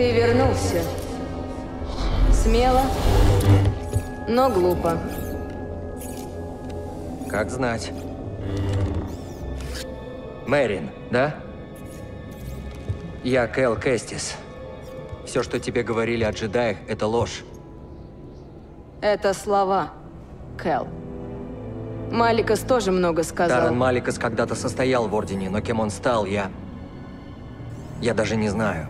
Ты вернулся. Смело, но глупо. Как знать. Мэрин, да? Я Кэл Кэстис. Все, что тебе говорили о джедаях, это ложь. Это слова, Кэл. Маликас тоже много сказал. Даррен Маликас когда-то состоял в Ордене, но кем он стал, я... Я даже не знаю.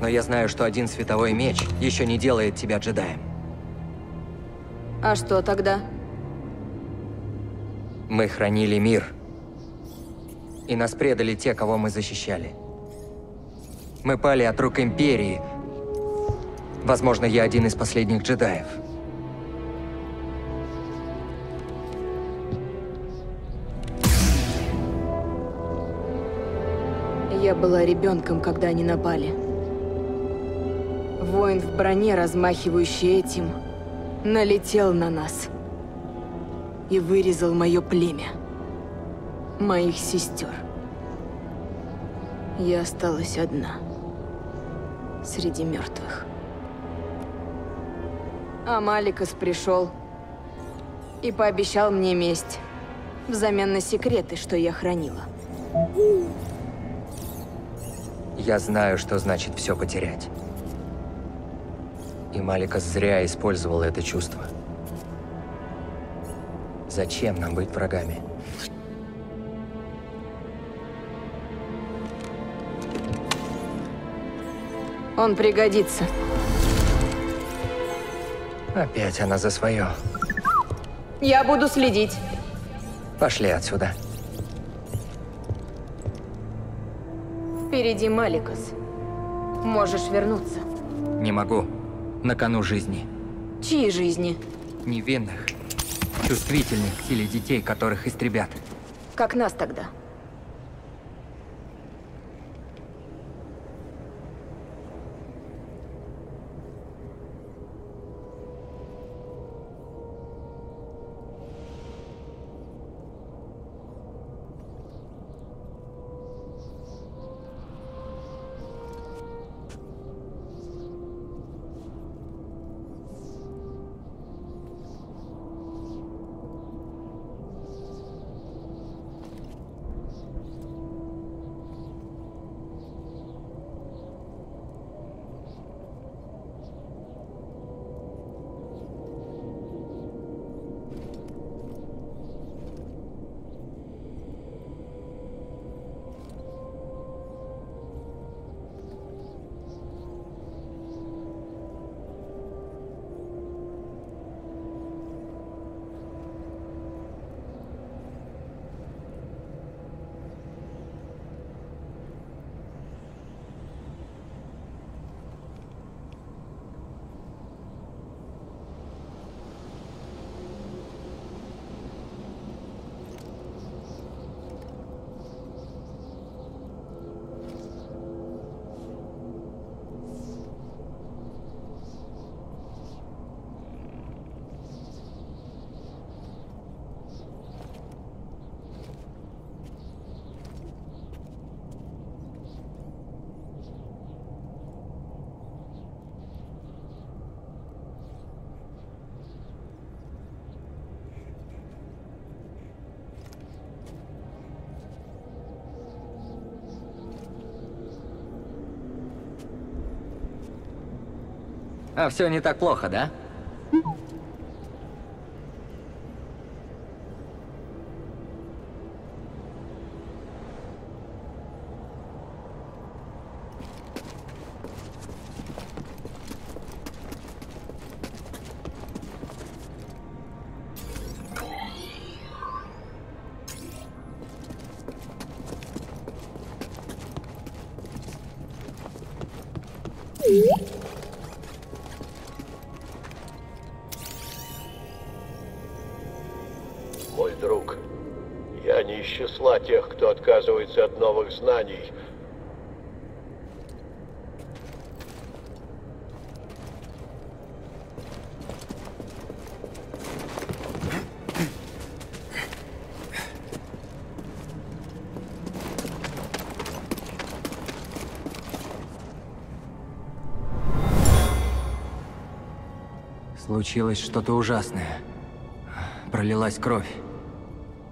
Но я знаю, что один световой меч еще не делает тебя джедаем. А что тогда? Мы хранили мир. И нас предали те, кого мы защищали. Мы пали от рук Империи. Возможно, я один из последних джедаев. Я была ребенком, когда они напали. Воин в броне, размахивающий этим, налетел на нас и вырезал мое племя, моих сестер. Я осталась одна среди мертвых. А Маликас пришел и пообещал мне месть взамен на секреты, что я хранила. Я знаю, что значит все потерять. И Маликас зря использовал это чувство. Зачем нам быть врагами? Он пригодится. Опять она за свое. Я буду следить. Пошли отсюда. Впереди Маликас. Можешь вернуться. Не могу. На кону жизни. Чьи жизни? Невинных. Чувствительных к силе детей, которых истребят. Как нас тогда? Все не так плохо, да? числа тех, кто отказывается от новых знаний. Случилось что-то ужасное. Пролилась кровь.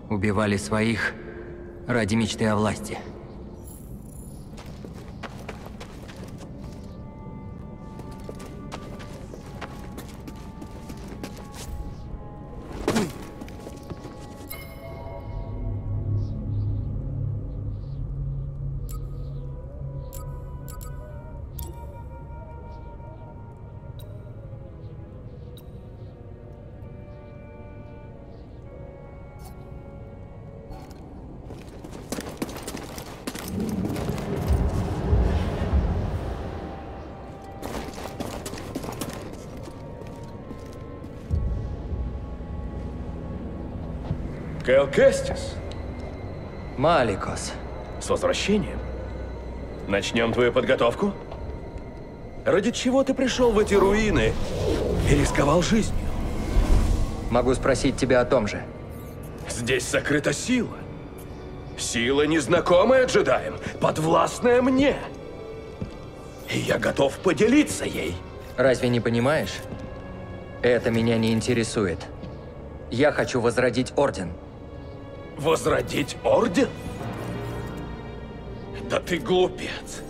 Убивали своих, ради мечты о власти. Кэстис, Маликос. с возвращением. Начнем твою подготовку? Ради чего ты пришел в эти руины и рисковал жизнью? Могу спросить тебя о том же. Здесь сокрыта сила. Сила, незнакомая джедаям, подвластная мне. И я готов поделиться ей. Разве не понимаешь? Это меня не интересует. Я хочу возродить Орден. Возродить Орден? Да ты глупец.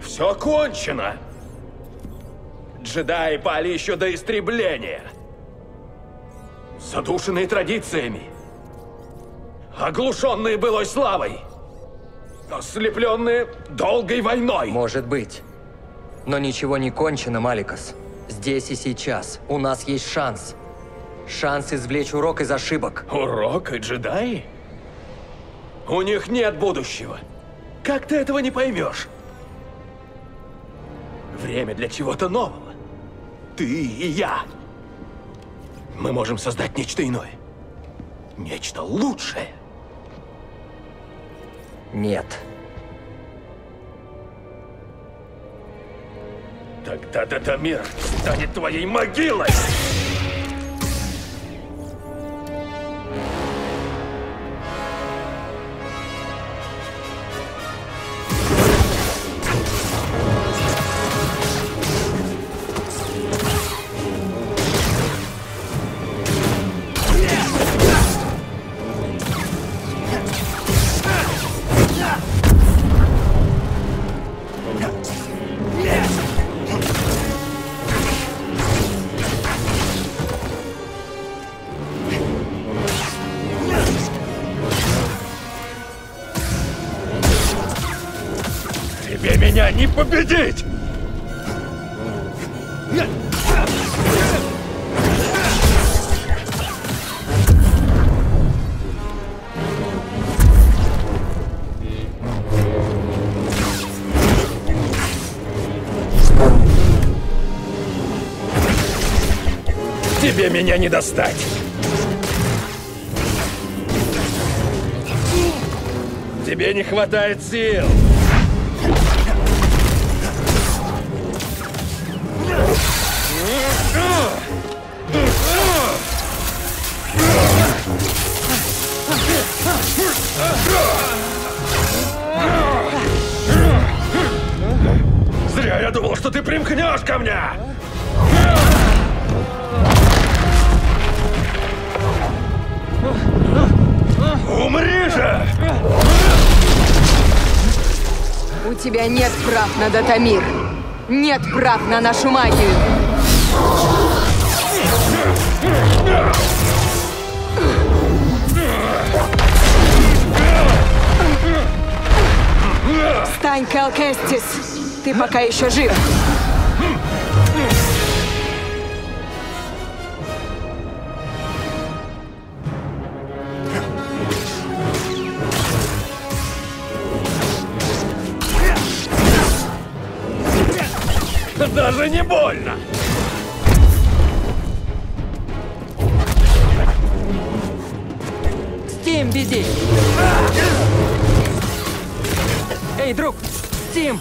Все кончено. Джедаи пали еще до истребления. Задушенные традициями. Оглушенные былой славой. Ослепленные долгой войной. Может быть. Но ничего не кончено, Маликос. Здесь и сейчас. У нас есть шанс. Шанс извлечь урок из ошибок. Урок и джедаи? У них нет будущего. Как ты этого не поймешь? Время для чего-то нового. Ты и я. Мы можем создать нечто иное. Нечто лучшее. Нет. Тогда этот мир станет твоей могилой! Не победить! Тебе меня не достать! Тебе не хватает сил! Нет прав на Датамир. Нет прав на нашу магию. Встань, Кэл Кэстис. Ты пока еще жив. Даже не больно! Стим, беди! Эй, друг! Стим!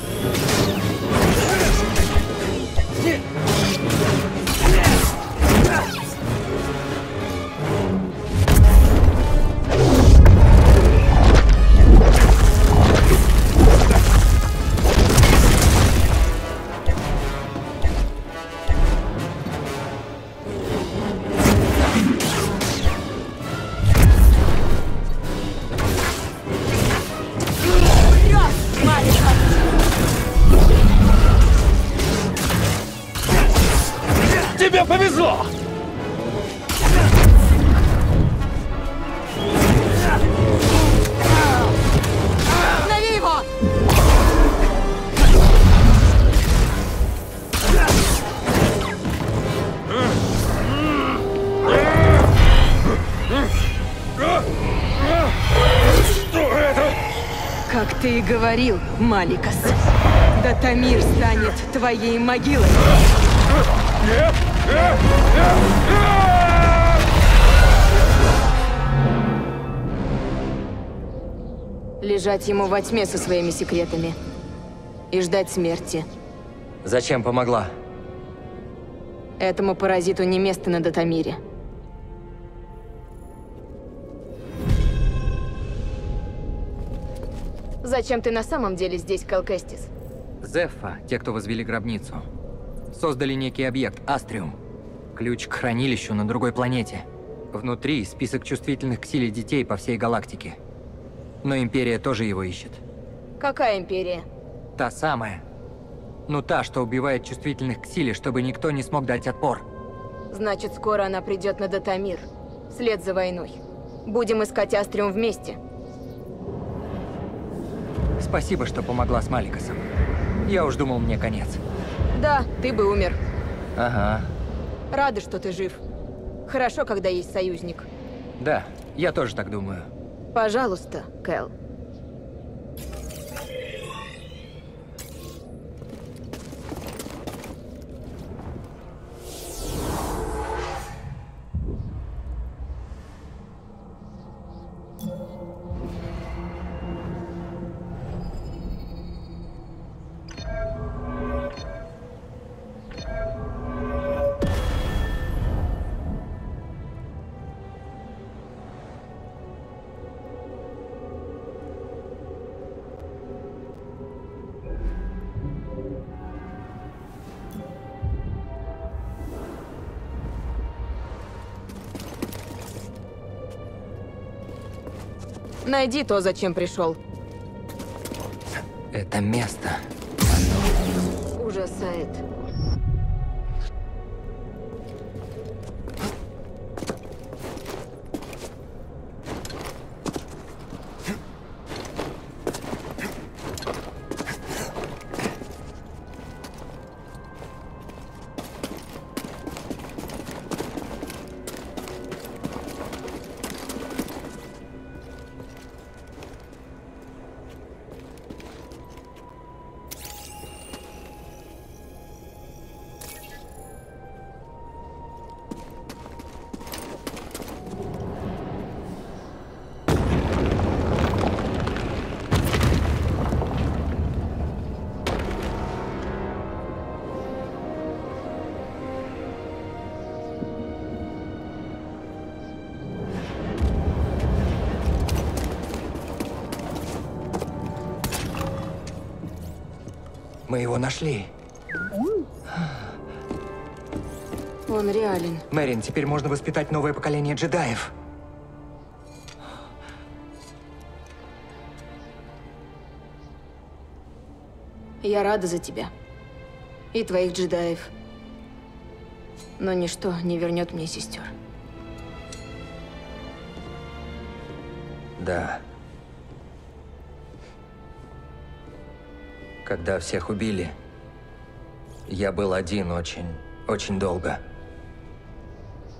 Говорил, Маликас, Датамир станет твоей могилой. Лежать ему во тьме со своими секретами. И ждать смерти. Зачем помогла? Этому паразиту не место на Датамире. Зачем ты на самом деле здесь, Калкестис? Зеффа, те, кто возвели гробницу, создали некий объект, Астриум. Ключ к хранилищу на другой планете. Внутри список чувствительных к силе детей по всей галактике. Но Империя тоже его ищет. Какая империя? Та самая. Ну та, что убивает чувствительных к силе, чтобы никто не смог дать отпор. Значит, скоро она придет на Датамир. Вслед за войной. Будем искать Астриум вместе. Спасибо, что помогла с Маликосом. Я уж думал, мне конец. Да, ты бы умер. Ага. Рада, что ты жив. Хорошо, когда есть союзник. Да, я тоже так думаю. Пожалуйста, Кэл. Найди то, зачем пришел. Это место. Ужасает. Нашли. Он реален. Мэрин, теперь можно воспитать новое поколение джедаев. Я рада за тебя. И твоих джедаев. Но ничто не вернет мне сестер. Да. Когда всех убили, я был один очень, очень долго.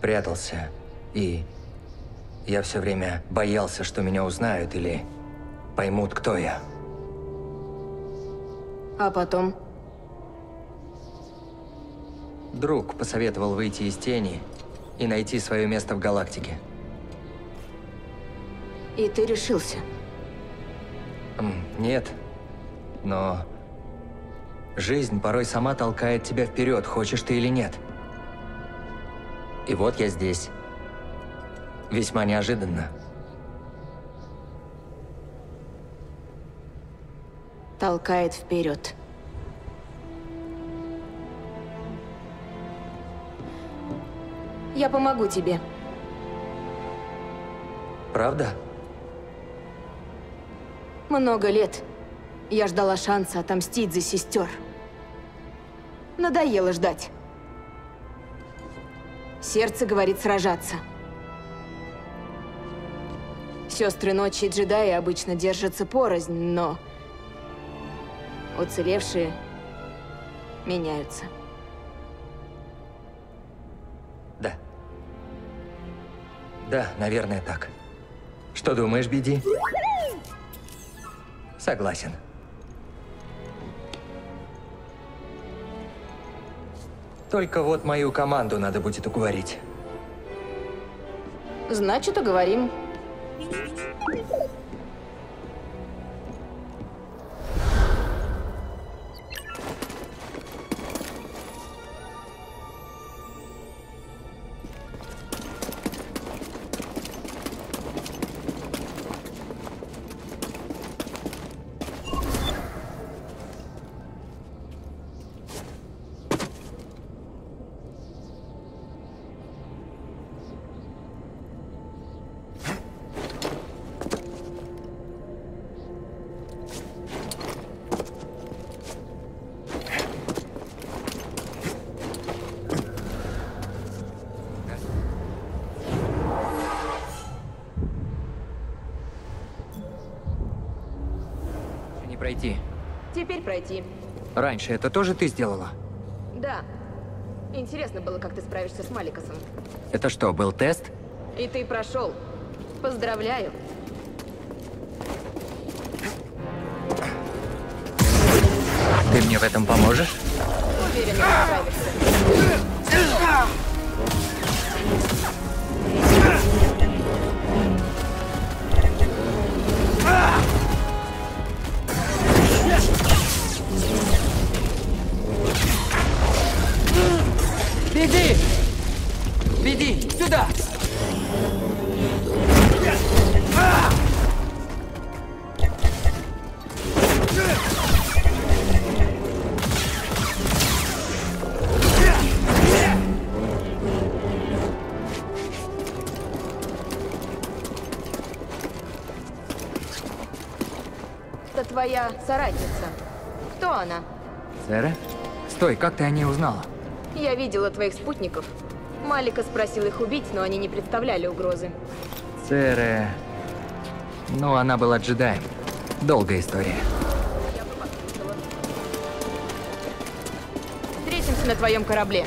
Прятался, и я все время боялся, что меня узнают или поймут, кто я. А потом? Друг посоветовал выйти из тени и найти свое место в галактике. И ты решился. Нет, но жизнь порой сама толкает тебя вперед, хочешь ты или нет. И вот я здесь. Весьма неожиданно. Толкает вперед. Я помогу тебе. Правда? Много лет я ждала шанса отомстить за сестер. Надоело ждать. Сердце говорит сражаться. Сестры ночи и джедаи обычно держатся порознь, но уцелевшие меняются. Да. Да, наверное, так. Что думаешь, Биди? Согласен. Только вот мою команду надо будет уговорить. Значит, уговорим. Не Раньше это тоже ты сделала? Да. Интересно было, как ты справишься с Маликосом. Это что, был тест? И ты прошел. Поздравляю. Ты мне в этом поможешь? Уверена, справишься. Твоя соратница. Кто она? Сэра? Стой, как ты о ней узнала? Я видела твоих спутников. Малика спросил их убить, но они не представляли угрозы. Сэра... Ну, она была джедаем. Долгая история. Встретимся на твоем корабле.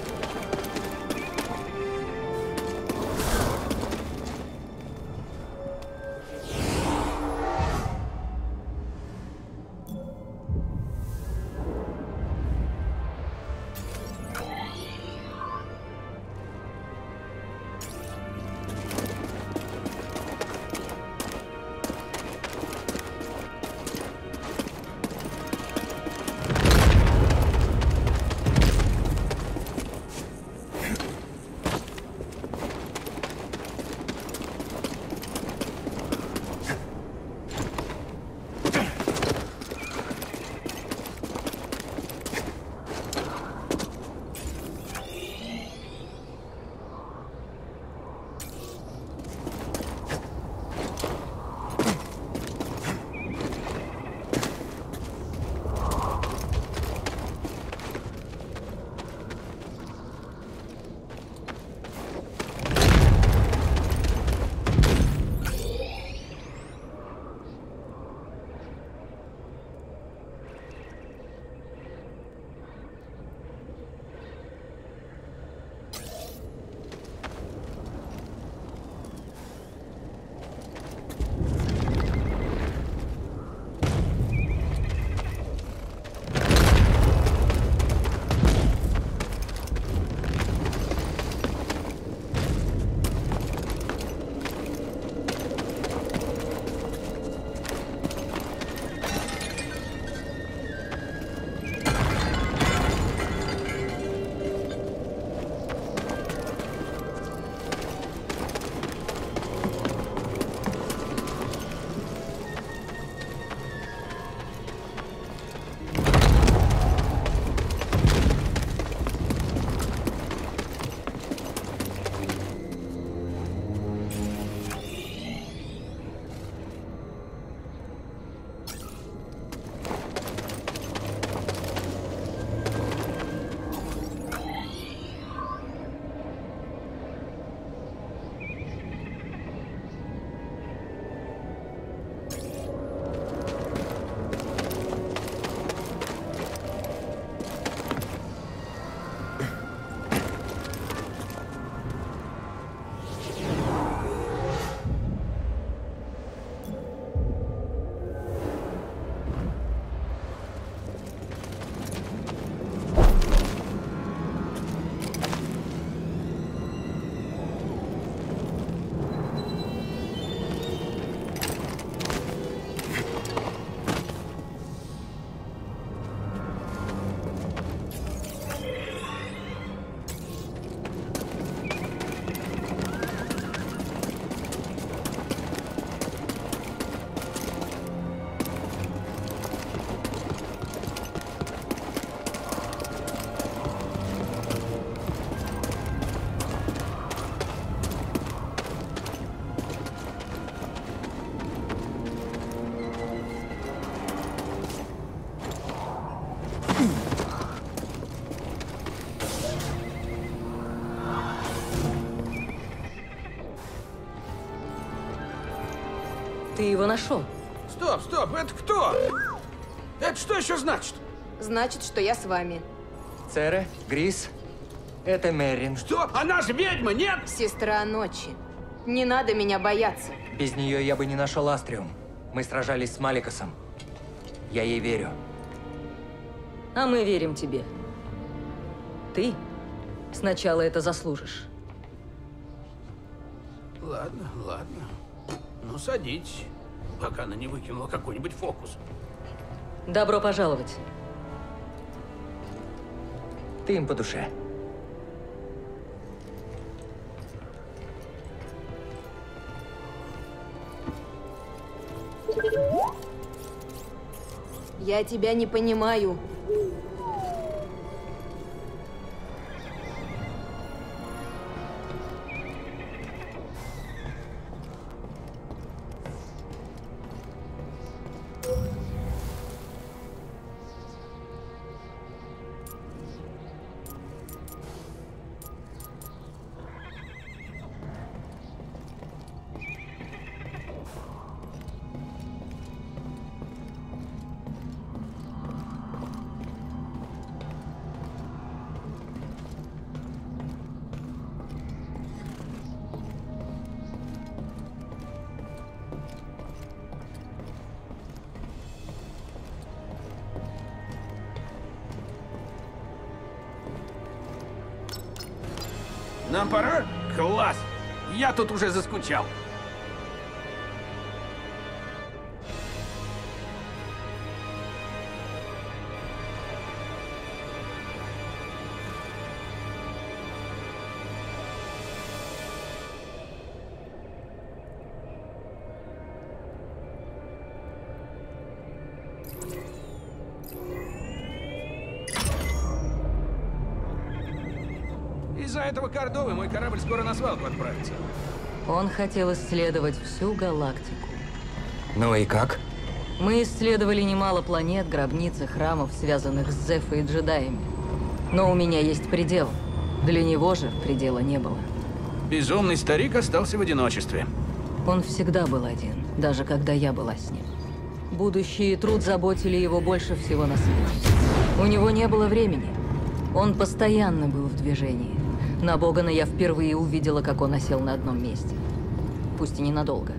Ты его нашел. Стоп, стоп, это кто? Это что еще значит? Значит, что я с вами. Цере, Грис, это Мерин. Что? Она же ведьма, нет? Сестра ночи. Не надо меня бояться. Без нее я бы не нашел Астриум. Мы сражались с Маликосом. Я ей верю. А мы верим тебе. Ты сначала это заслужишь. Ладно, ладно. Садитесь, пока она не выкинула какой-нибудь фокус. Добро пожаловать. Ты им по душе. Я тебя не понимаю. Нам пора? Класс! Я тут уже заскучал. Этого Кордовы мой корабль скоро на свалку отправится. Он хотел исследовать всю галактику. Ну и как? Мы исследовали немало планет, гробниц и храмов, связанных с Зефой и джедаями. Но у меня есть предел. Для него же предела не было. Безумный старик остался в одиночестве. Он всегда был один, даже когда я была с ним. Будущее и труд заботили его больше всего на свете. У него не было времени. Он постоянно был в движении. На Богана я впервые увидела, как он осел на одном месте. Пусть и ненадолго.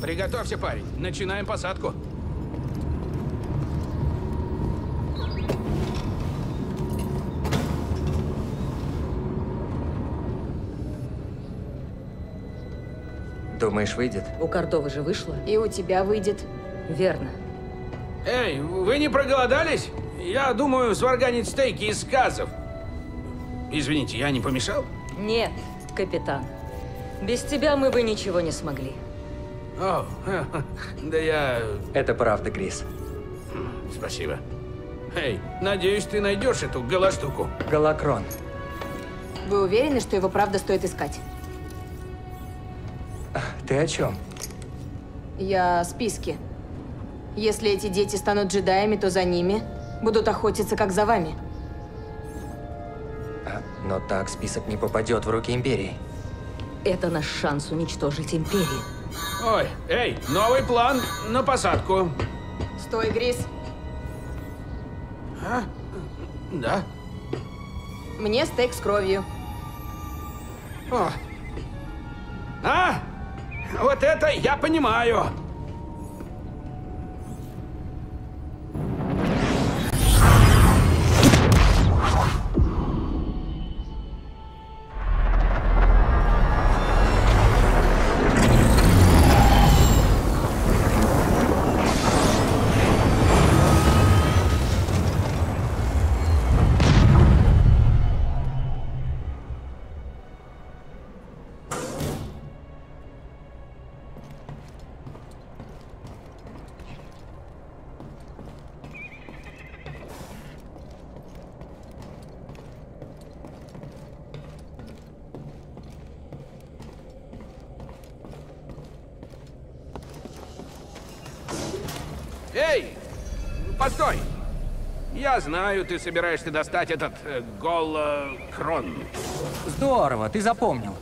Приготовься, парень. Начинаем посадку. Думаешь, выйдет? У Кордовы же вышло? И у тебя выйдет. Верно. Эй, вы не проголодались? Я думаю, сварганить стейки из сказов. Извините, я не помешал? Нет, капитан. Без тебя мы бы ничего не смогли. О, да я... Это правда, Грис. Спасибо. Эй, надеюсь, ты найдешь эту галаштуку. Галакрон. Вы уверены, что его правда стоит искать? Ты о чем? Я списки. Если эти дети станут джедаями, то за ними будут охотиться, как за вами. А, Но так список не попадет в руки Империи. Это наш шанс уничтожить Империю. Ой, эй, новый план на посадку. Стой, Грис. А? Да? Мне стейк с кровью. О. А? Вот это я понимаю. Я знаю, ты собираешься достать этот э, голокрон. Здорово, ты запомнил.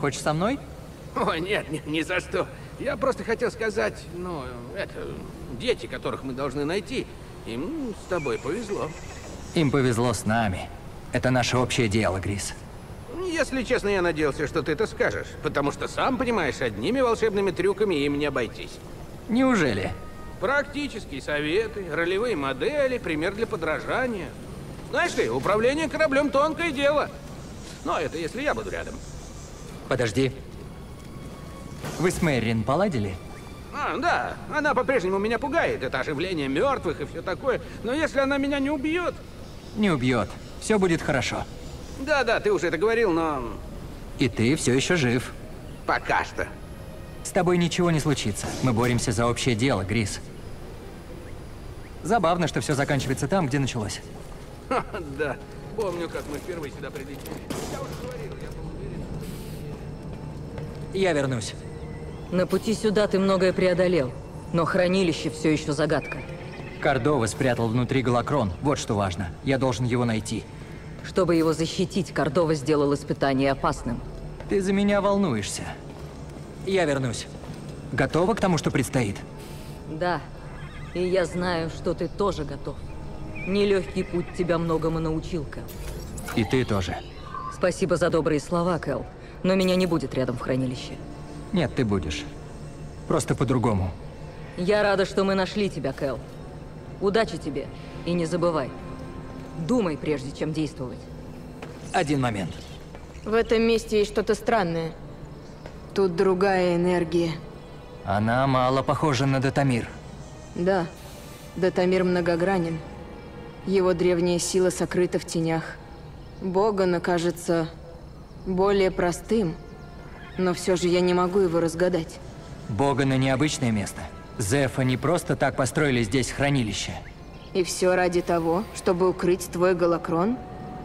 Хочешь со мной? О, нет, ни, ни за что. Я просто хотел сказать, ну, это, дети, которых мы должны найти, им с тобой повезло. Им повезло с нами. Это наше общее дело, Грис. Если честно, я надеялся, что ты это скажешь, потому что сам понимаешь, одними волшебными трюками им не обойтись. Неужели? Практические советы, ролевые модели, пример для подражания. Знаешь ли, управление кораблем тонкое дело. Но это если я буду рядом. Подожди. Вы с Мэрин поладили? А, да, она по-прежнему меня пугает. Это оживление мертвых и все такое. Но если она меня не убьет... Не убьет. Все будет хорошо. Да-да, ты уже это говорил, но... И ты все еще жив. Пока что. С тобой ничего не случится. Мы боремся за общее дело, Грис. Забавно, что все заканчивается там, где началось. Ха, да, помню, как мы впервые сюда прилетели. Я уже говорил, я был уверен. Я вернусь. На пути сюда ты многое преодолел, но хранилище все еще загадка. Кордова спрятал внутри Галакрон. Вот что важно. Я должен его найти. Чтобы его защитить, Кордова сделал испытание опасным. Ты за меня волнуешься. Я вернусь. Готова к тому, что предстоит? Да, и я знаю, что ты тоже готов. Нелегкий путь тебя многому научил, Кэл. И ты тоже. Спасибо за добрые слова, Кэл, но меня не будет рядом в хранилище. Нет, ты будешь. Просто по-другому. Я рада, что мы нашли тебя, Кэл. Удачи тебе, и не забывай. Думай, прежде чем действовать. Один момент. В этом месте есть что-то странное. Тут другая энергия. Она мало похожа на Датамир. Да, Датамир многогранен. Его древняя сила сокрыта в тенях. Богана кажется более простым, но все же я не могу его разгадать. Бога на необычное место. Зефа не просто так построили здесь хранилище. И все ради того, чтобы укрыть твой голокрон?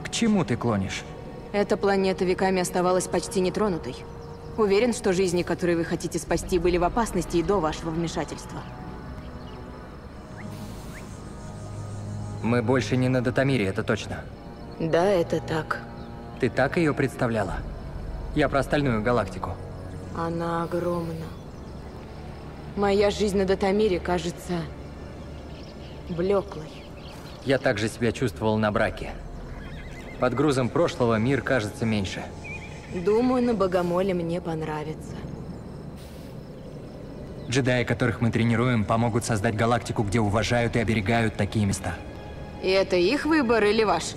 К чему ты клонишь? Эта планета веками оставалась почти нетронутой. Уверен, что жизни, которые вы хотите спасти, были в опасности и до вашего вмешательства. Мы больше не на Датамире, это точно. Да, это так. Ты так ее представляла? Я про остальную галактику. Она огромна. Моя жизнь на Датамире кажется блеклой. Я также себя чувствовал на браке. Под грузом прошлого мир кажется меньше. Думаю, на Богомоле мне понравится. Джедаи, которых мы тренируем, помогут создать галактику, где уважают и оберегают такие места. И это их выбор или ваш?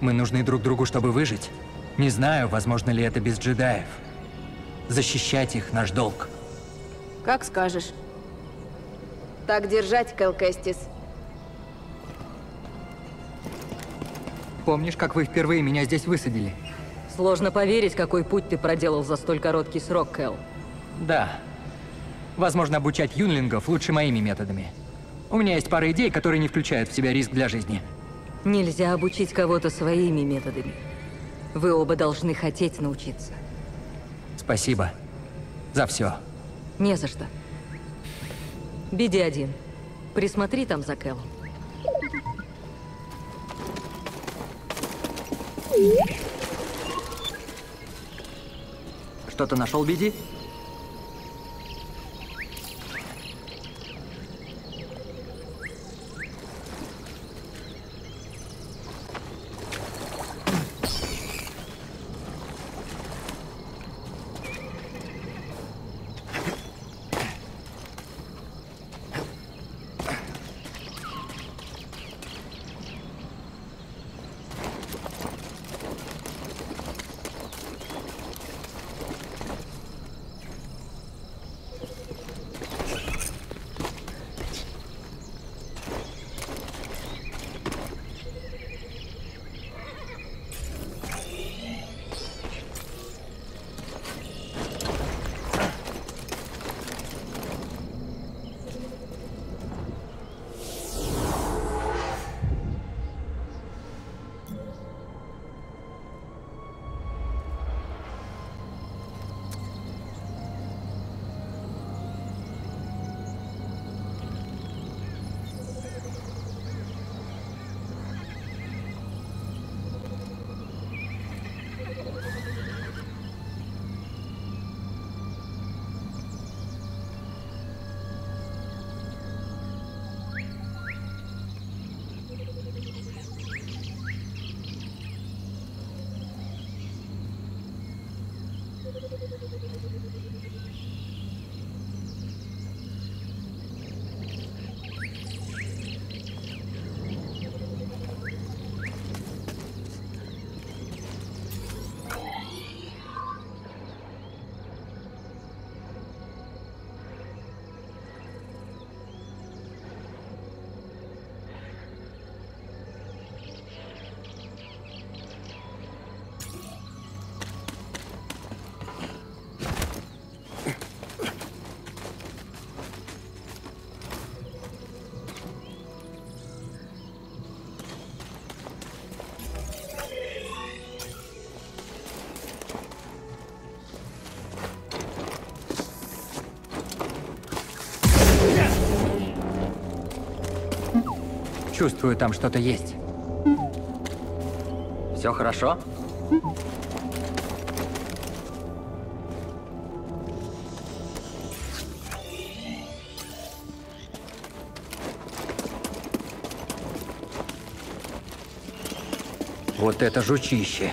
Мы нужны друг другу, чтобы выжить. Не знаю, возможно ли это без джедаев. Защищать их – наш долг. Как скажешь. Так держать, Кэл Кэстис. Помнишь, как вы впервые меня здесь высадили? Сложно поверить, какой путь ты проделал за столь короткий срок, Кэл. Да. Возможно, обучать юнлингов лучше моими методами. У меня есть пара идей, которые не включают в себя риск для жизни. Нельзя обучить кого-то своими методами. Вы оба должны хотеть научиться. Спасибо за все. Не за что. Беди один. Присмотри там за Кэлом. Что-то нашел, Биди? Чувствую, там что-то есть. Все хорошо? Вот это жучище.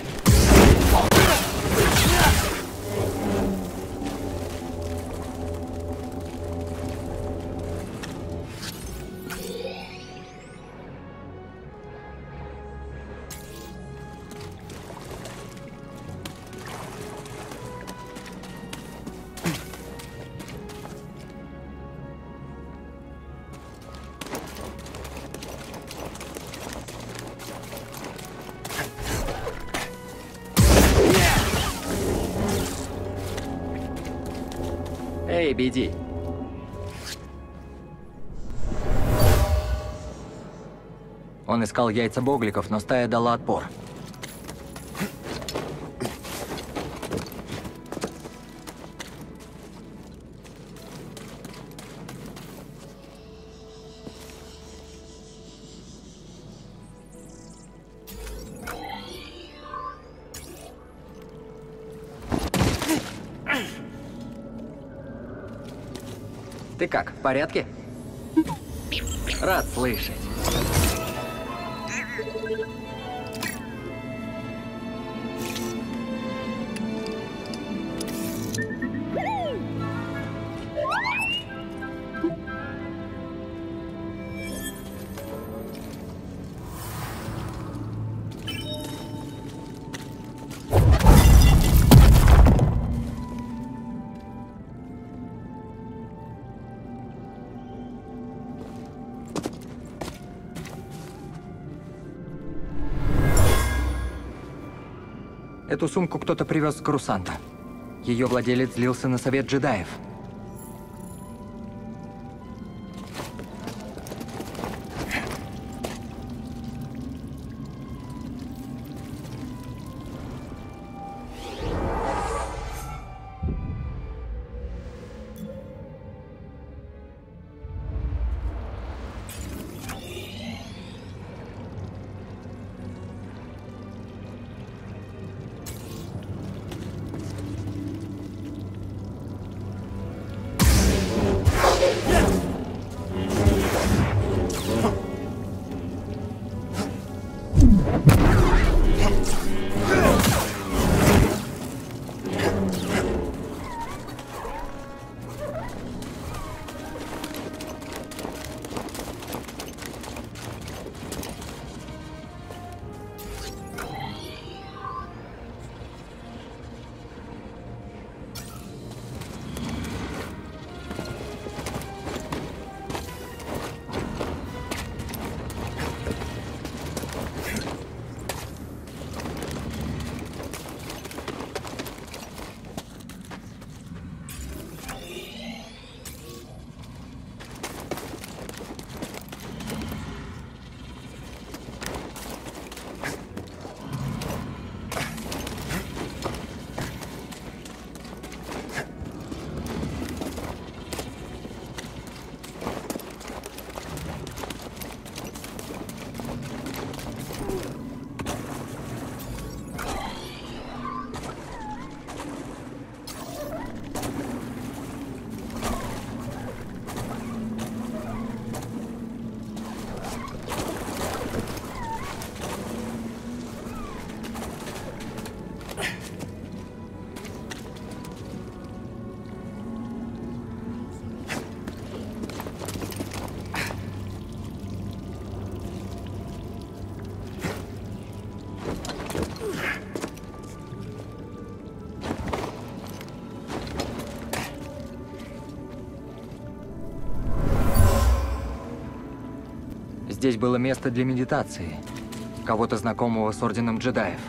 Биди. Он искал яйца богликов, но стая дала отпор. Порядке? Рад слышать. Эту сумку кто-то привез с Крусанта. Ее владелец злился на совет джедаев. Здесь было место для медитации. Кого-то знакомого с Орденом джедаев.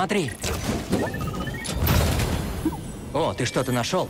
Смотри. О, ты что-то нашел?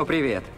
Ну, привет.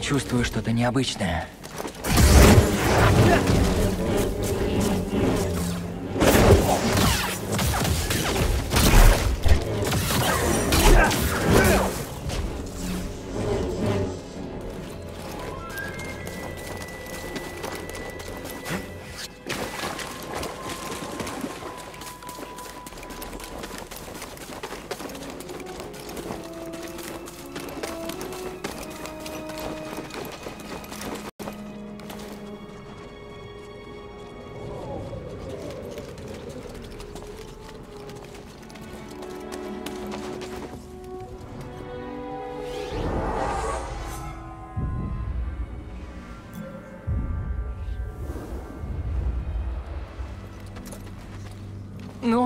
Чувствую что-то необычное.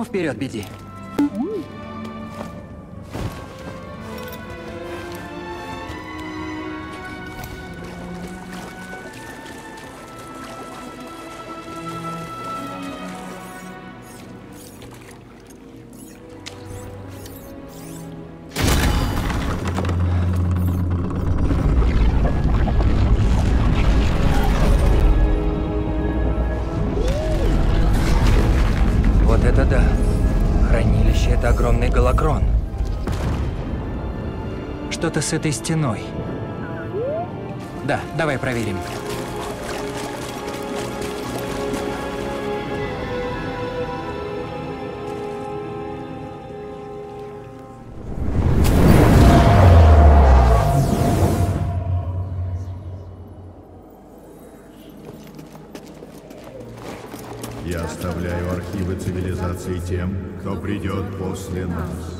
Вперед, беди. Что-то с этой стеной. Да, давай проверим. Я оставляю архивы цивилизации тем, кто придет после нас.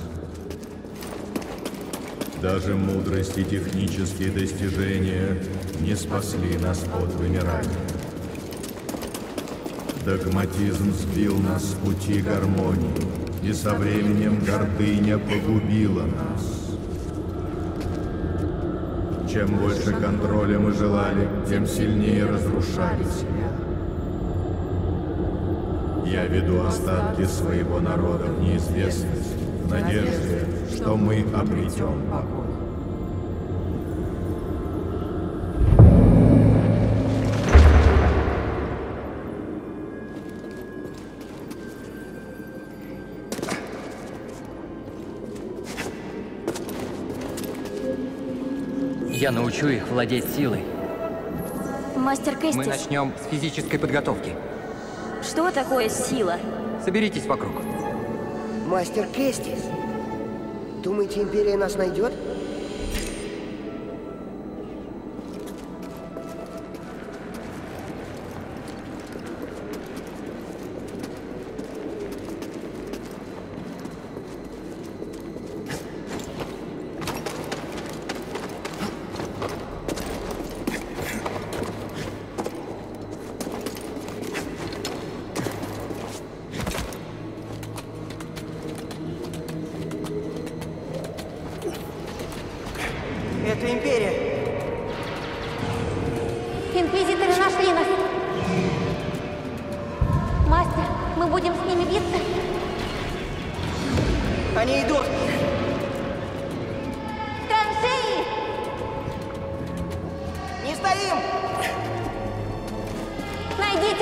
Даже мудрость и технические достижения не спасли нас от вымирания. Догматизм сбил нас с пути гармонии, и со временем гордыня погубила нас. Чем больше контроля мы желали, тем сильнее разрушали себя. Я веду остатки своего народа в неизвестность, в надежде, что мы обретем покой. Я научу их владеть силой. Мастер Мы Кэстис, начнем с физической подготовки. что такое сила? Соберитесь вокруг. Мастер Кестис. Думаете, Империя нас найдет?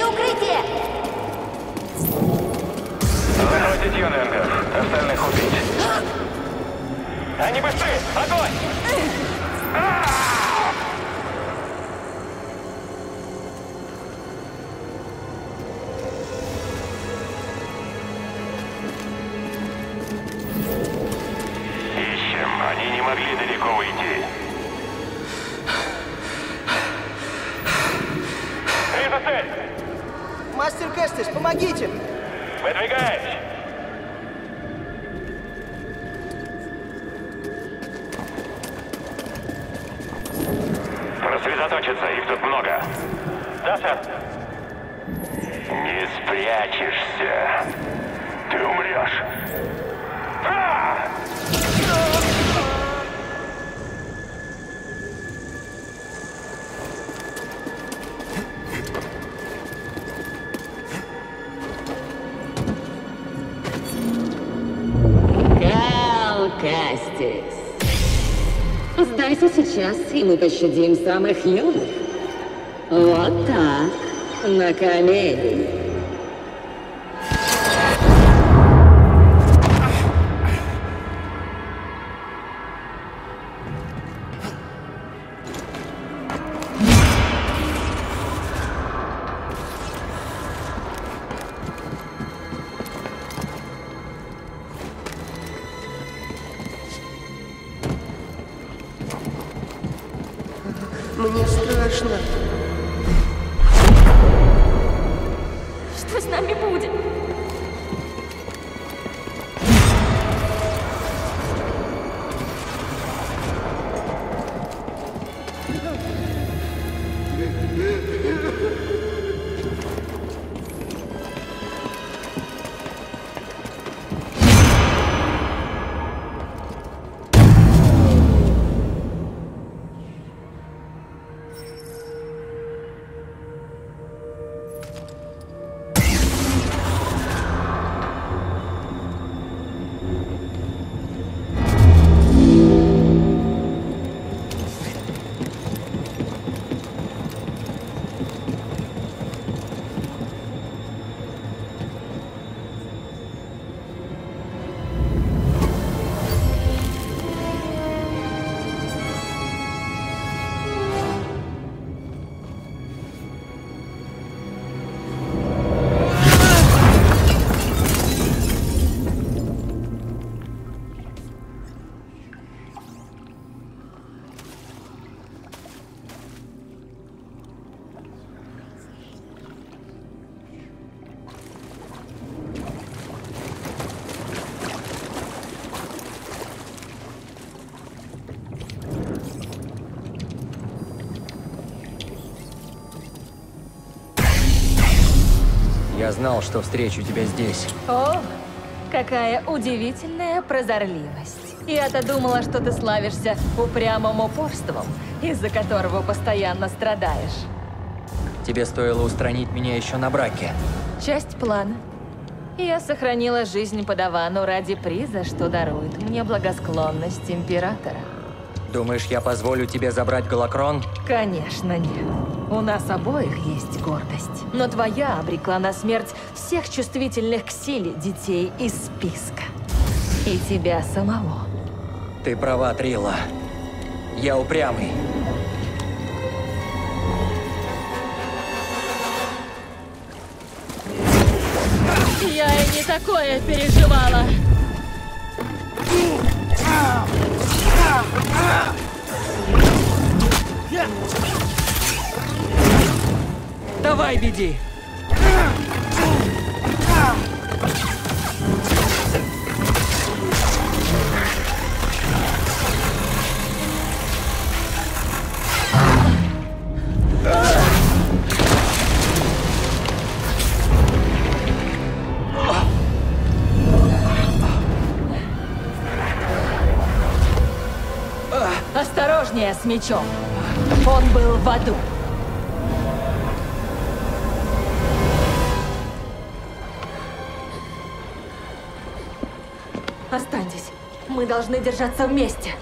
Найдите укрытие! Захватить Юнвенгов, остальных убить. Они быстрее! Огонь! Ищем. Они не могли далеко уйти. Помогите! Выдвигаюсь! И мы пощадим самых юных. Вот так, на колени. Знал, что встречу тебя здесь. О, какая удивительная прозорливость. Я-то думала, что ты славишься упрямым упорством, из-за которого постоянно страдаешь. Тебе стоило устранить меня еще на браке. Часть плана. Я сохранила жизнь подавану ради приза, что дарует мне благосклонность Императора. Думаешь, я позволю тебе забрать Галакрон? Конечно, нет. У нас обоих есть гордость. Но твоя обрекла на смерть всех чувствительных к силе детей из списка. И тебя самого. Ты права, Трила. Я упрямый. Я и не такое переживала. Давай, беди! Осторожнее с мечом. Он был в аду. Мы должны держаться вместе.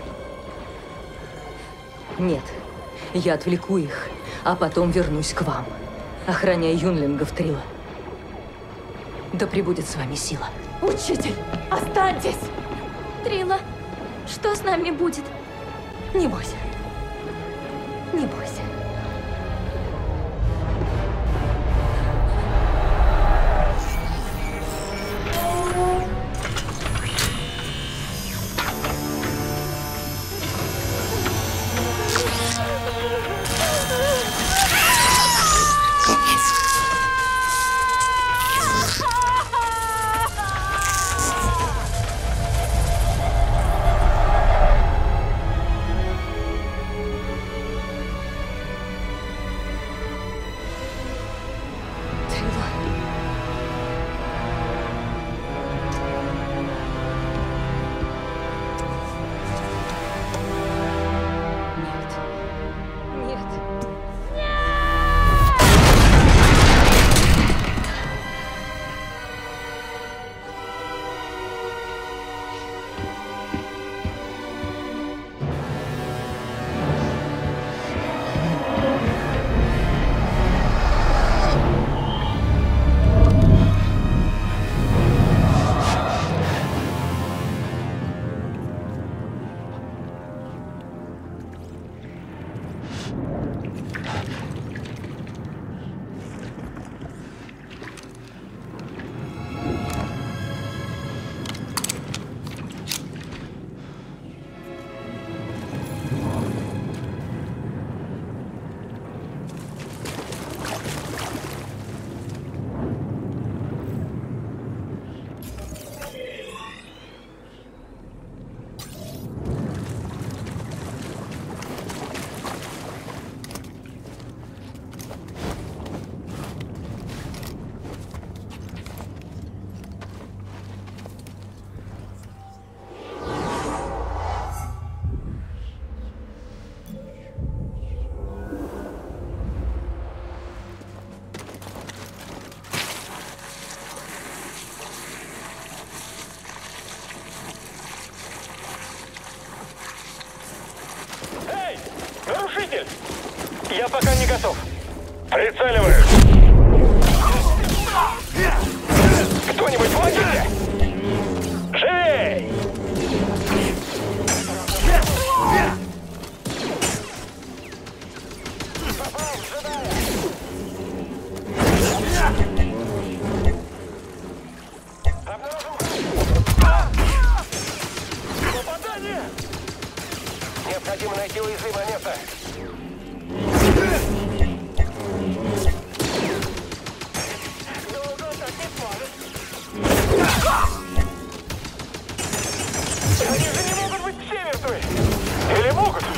Нет. Я отвлеку их, а потом вернусь к вам. Охраняй юнлингов Трила. Да пребудет с вами сила. Учитель, останьтесь! Трила, что с нами будет? Не бойся. Не бойся. Пока не готов. Прицеливаюсь. Кто-нибудь помогите! Живей! Необходимо найти уязвимое место. Они же не могут быть все мертвы! Или могут?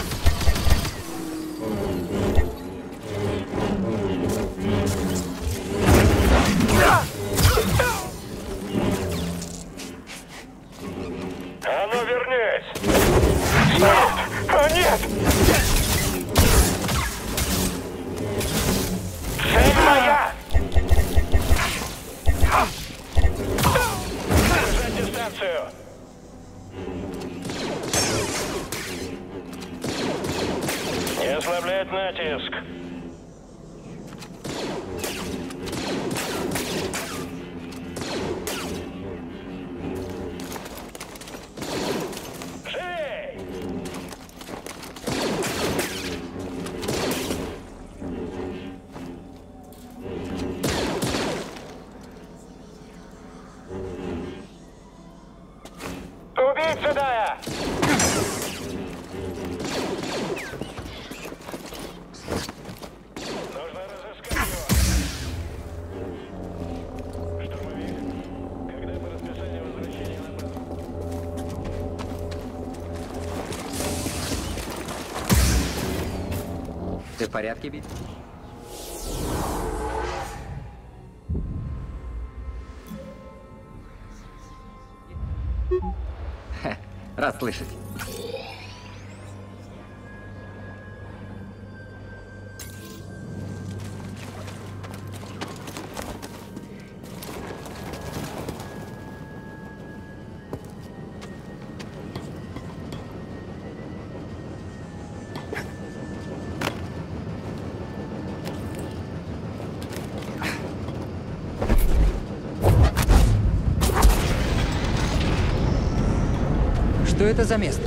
Порядке, Бит? Рад слышать. Что это за место?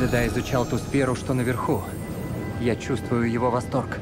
Джедай изучал ту сферу, что наверху. Я чувствую его восторг.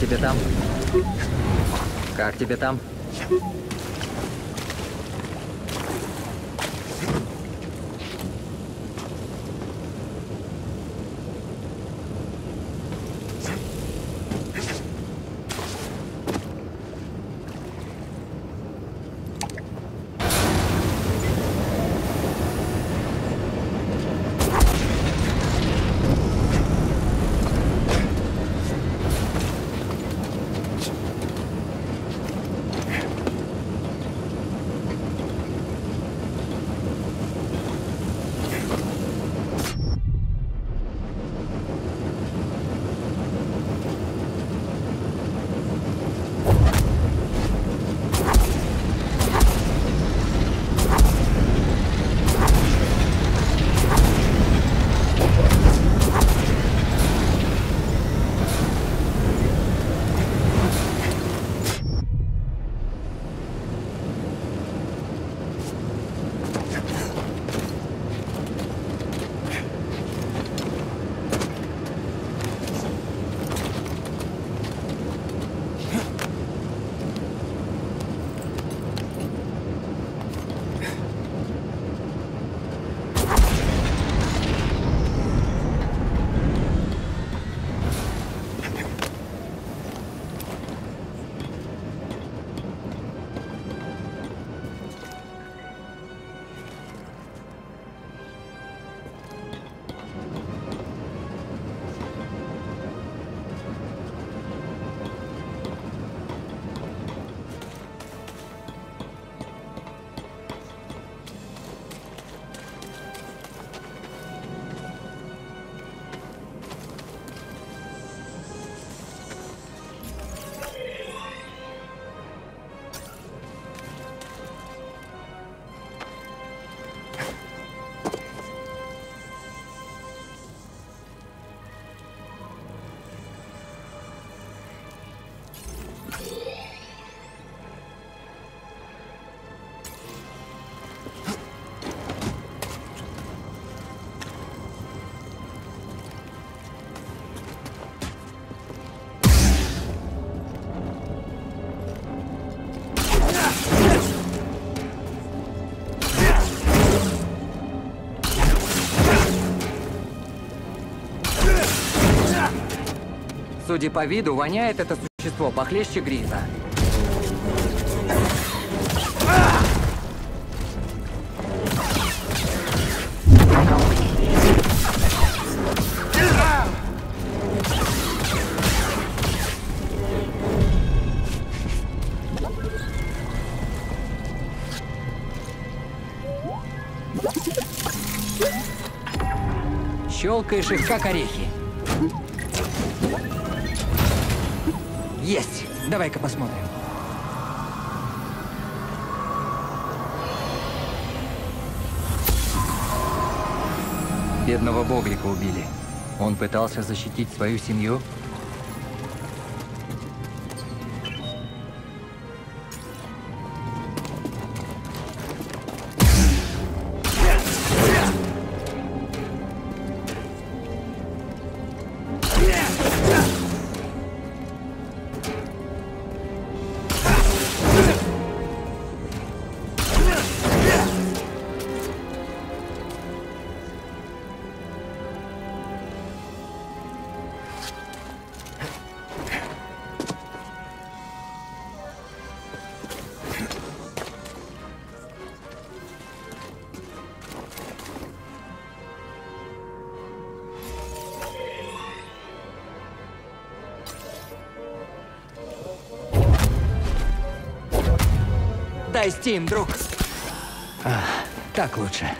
Тебе там? Как тебе там? Судя по виду, воняет это существо похлеще Гриза. Щелкаешь их, как орехи. Давай-ка посмотрим. Бедного Боглика убили. Он пытался защитить свою семью? Дай Стим, друг. А, так лучше.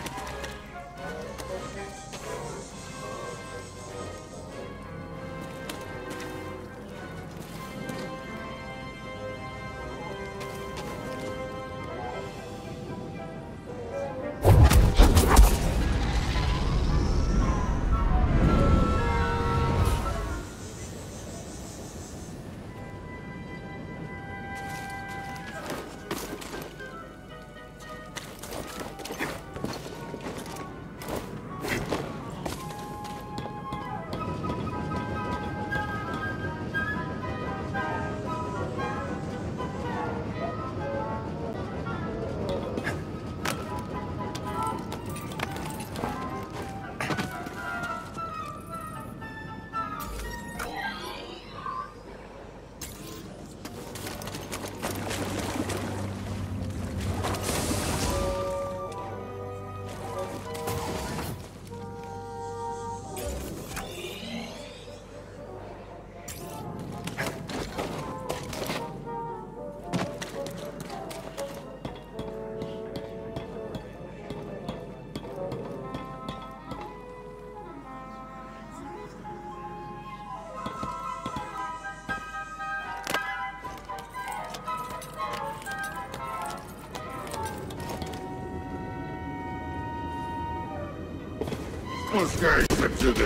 Спускайся сюда!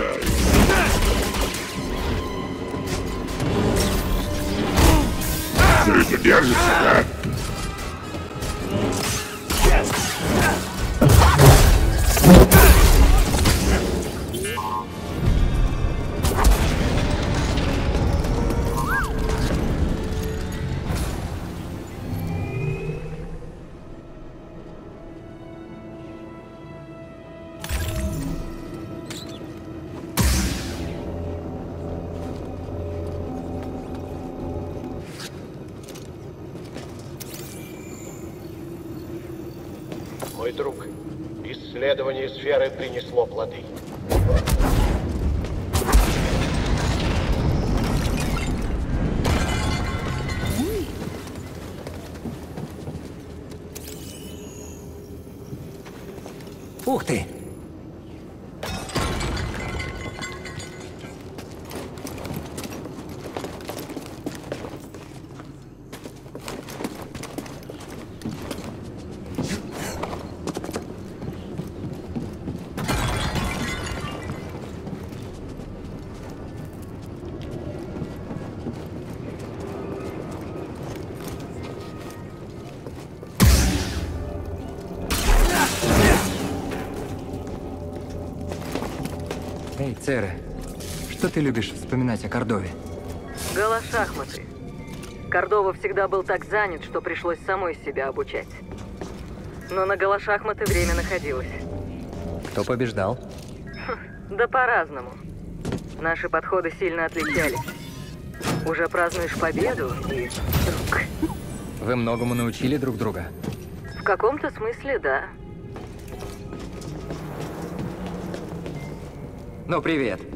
Все еще держишься, да? CRT Эй, Цере, что ты любишь вспоминать о Кордове? Голошахматы. Кордова всегда был так занят, что пришлось самой себя обучать. Но на голошахматы время находилось. Кто побеждал? Да по-разному. Наши подходы сильно отличались. Уже празднуешь победу и. Вы многому научили друг друга? В каком-то смысле, да. Ну, привет.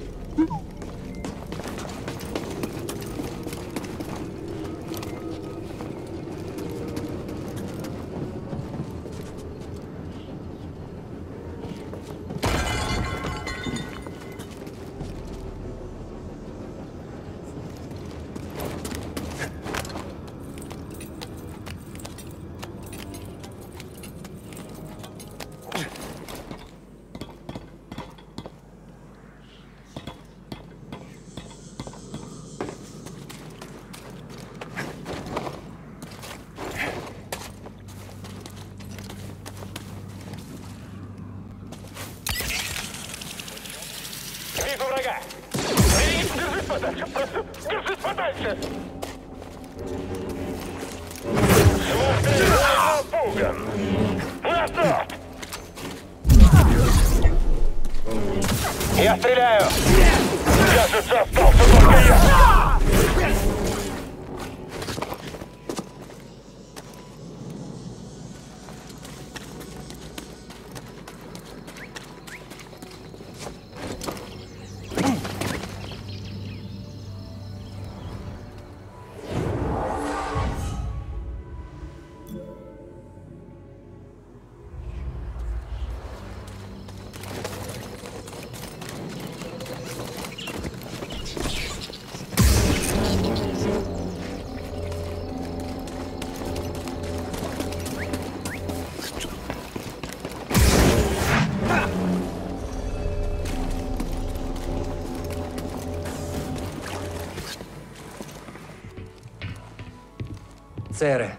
Цере.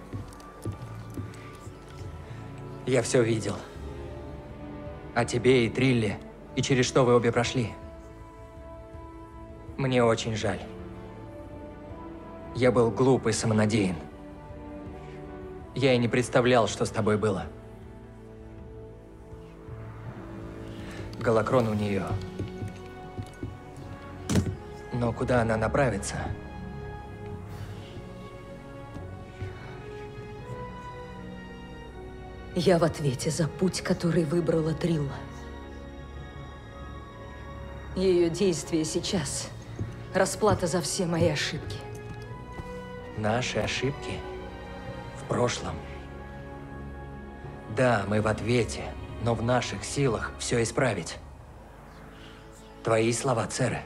Я все видел. О тебе и Трилле, и через что вы обе прошли. Мне очень жаль. Я был глуп и самонадеян. Я и не представлял, что с тобой было. Голокрон у нее. Но куда она направится? Я в ответе за путь, который выбрала Трилла. Ее действия сейчас – расплата за все мои ошибки. Наши ошибки в прошлом. Да, мы в ответе, но в наших силах все исправить. Твои слова, Цере.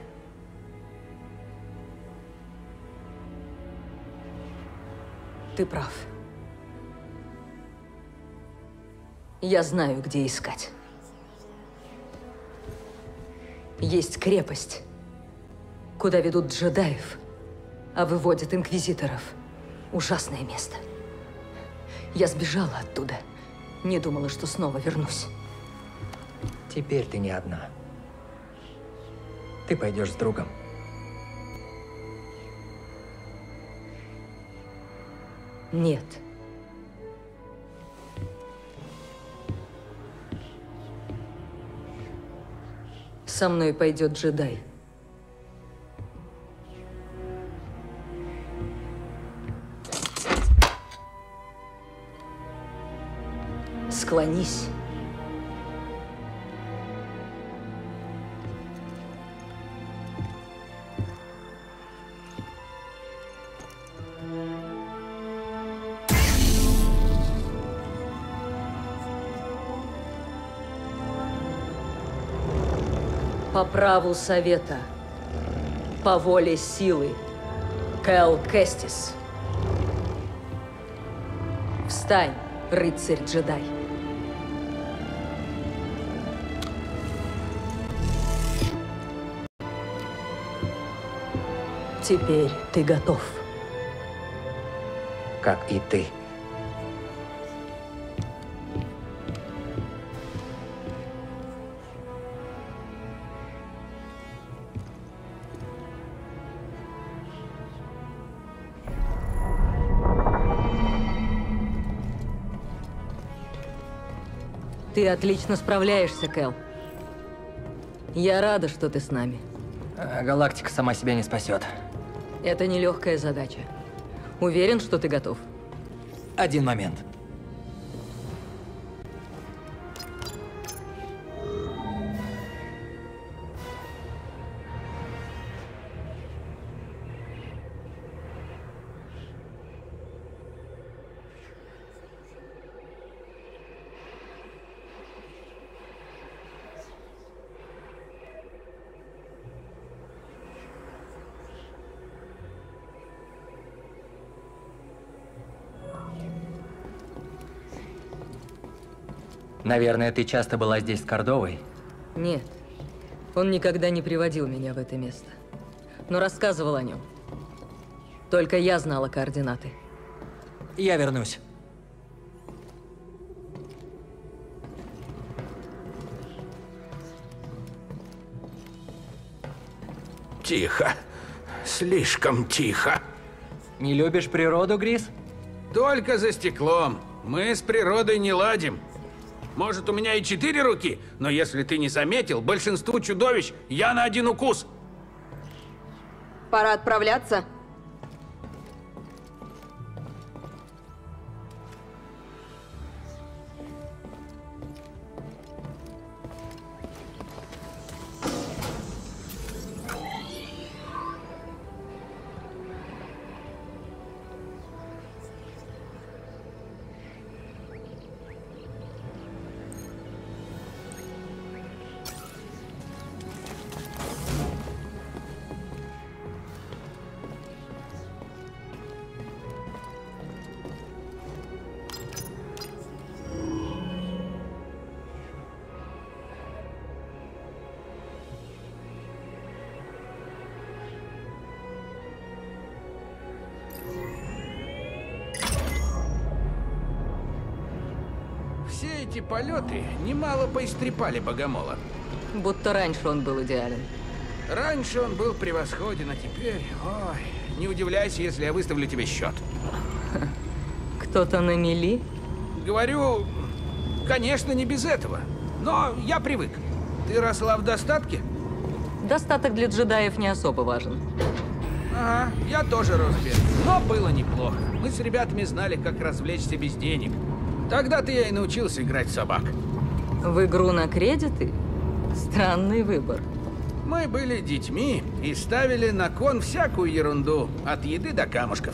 Ты прав. Я знаю, где искать. Есть крепость, куда ведут джедаев, а выводят инквизиторов. Ужасное место. Я сбежала оттуда. Не думала, что снова вернусь. Теперь ты не одна. Ты пойдешь с другом. Нет. Со мной пойдет джедай. Склонись. Праву совета, по воле силы, Кэл Кэстис. Встань, рыцарь-джедай. Теперь ты готов. Как и ты. Ты отлично справляешься, Кэл. Я рада, что ты с нами. А галактика сама себя не спасет. Это нелегкая задача. Уверен, что ты готов? Один момент. Наверное, ты часто была здесь с Кордовой? Нет. Он никогда не приводил меня в это место. Но рассказывал о нем. Только я знала координаты. Я вернусь. Тихо. Слишком тихо. Не любишь природу, Грис? Только за стеклом. Мы с природой не ладим. Может, у меня и четыре руки, но если ты не заметил, большинству чудовищ я на один укус. Пора отправляться. Полеты немало поистрепали Богомола. Будто раньше он был идеален. Раньше он был превосходен, а теперь... Ой, не удивляйся, если я выставлю тебе счет. Кто-то на мели? Говорю, конечно, не без этого. Но я привык. Ты росла в достатке? Достаток для джедаев не особо важен. Ага, я тоже рос бедным, но было неплохо. Мы с ребятами знали, как развлечься без денег. Тогда-то я и научился играть в собак. В игру на кредиты? Странный выбор. Мы были детьми и ставили на кон всякую ерунду, от еды до камушков.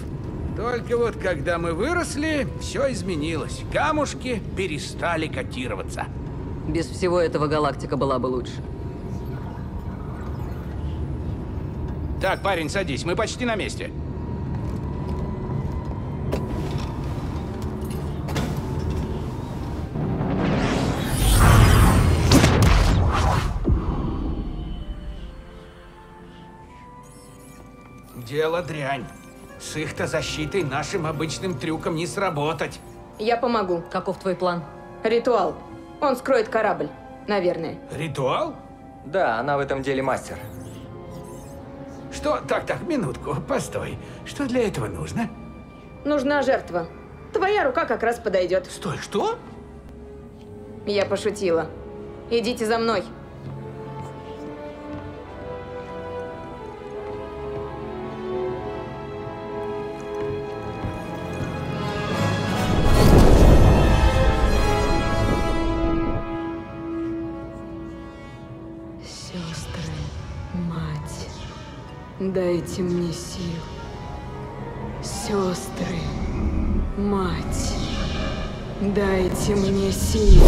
Только вот когда мы выросли, все изменилось. Камушки перестали котироваться. Без всего этого галактика была бы лучше. Так, парень, садись, мы почти на месте. Дело дрянь. С их-то защитой нашим обычным трюком не сработать. Я помогу. Каков твой план? Ритуал. Он скроет корабль. Наверное. Ритуал? Да, она в этом деле мастер. Что? Так, так, минутку, постой. Что для этого нужно? Нужна жертва. Твоя рука как раз подойдет. Стой, что? Я пошутила. Идите за мной. Дайте мне сил. Сестры, мать, дайте мне сил.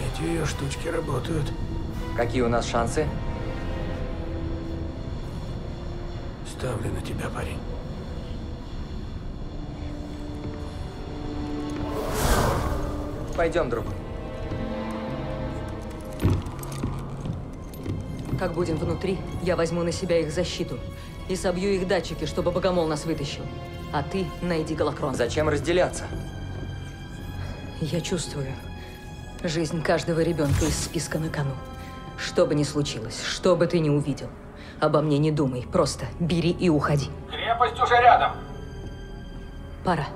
Эти ее штучки работают. Какие у нас шансы? Пойдем, друг. Как будем внутри, я возьму на себя их защиту и собью их датчики, чтобы Богомол нас вытащил. А ты найди Галакрон. Зачем разделяться? Я чувствую жизнь каждого ребенка из списка на кону. Что бы ни случилось, что бы ты ни увидел, обо мне не думай, просто бери и уходи. Крепость уже рядом. Пора.